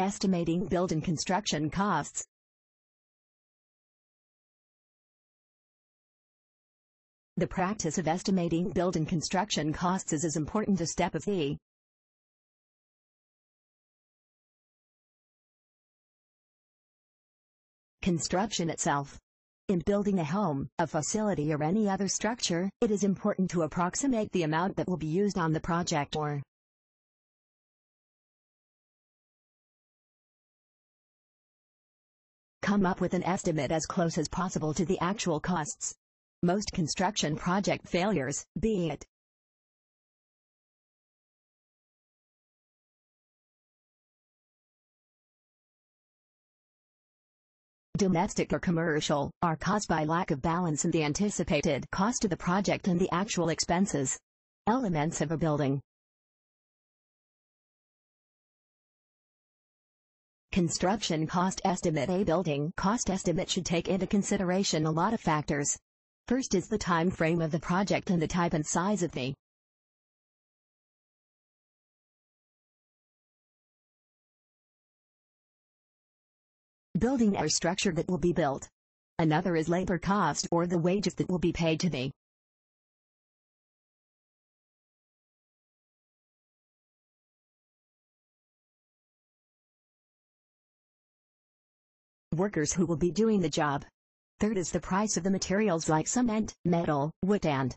Estimating build and construction costs. The practice of estimating build and construction costs is as important a step of the construction itself. In building a home, a facility or any other structure, it is important to approximate the amount that will be used on the project or come up with an estimate as close as possible to the actual costs. Most construction project failures, be it domestic or commercial, are caused by lack of balance in the anticipated cost of the project and the actual expenses. Elements of a building. Construction cost estimate A building cost estimate should take into consideration a lot of factors. First is the time frame of the project and the type and size of the building or structure that will be built. Another is labor cost or the wages that will be paid to the workers who will be doing the job. Third is the price of the materials like cement, metal, wood and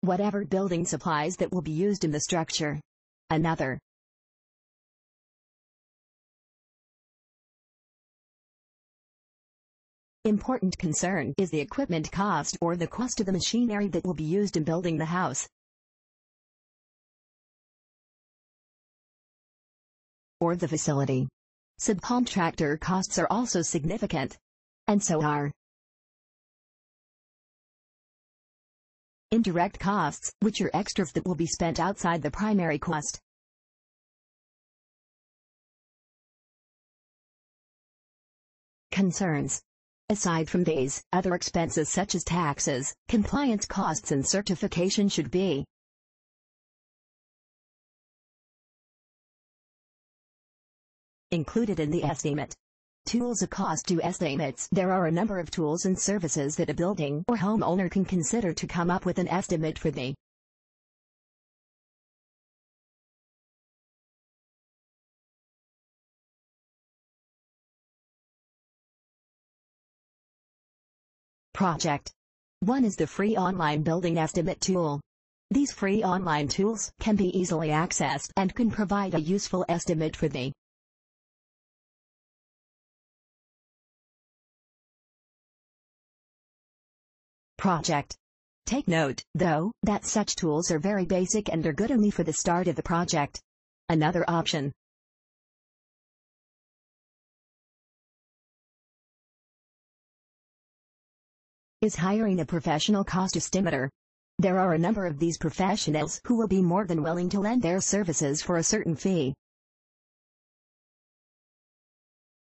whatever building supplies that will be used in the structure. Another Important concern is the equipment cost or the cost of the machinery that will be used in building the house. Or the facility. Subcontractor costs are also significant. And so are indirect costs, which are extras that will be spent outside the primary cost. Concerns Aside from these, other expenses such as taxes, compliance costs and certification should be included in the estimate. Tools of cost to estimates There are a number of tools and services that a building or homeowner can consider to come up with an estimate for the project. One is the free online building estimate tool. These free online tools can be easily accessed and can provide a useful estimate for the project. Take note, though, that such tools are very basic and are good only for the start of the project. Another option is hiring a professional cost estimator. There are a number of these professionals who will be more than willing to lend their services for a certain fee.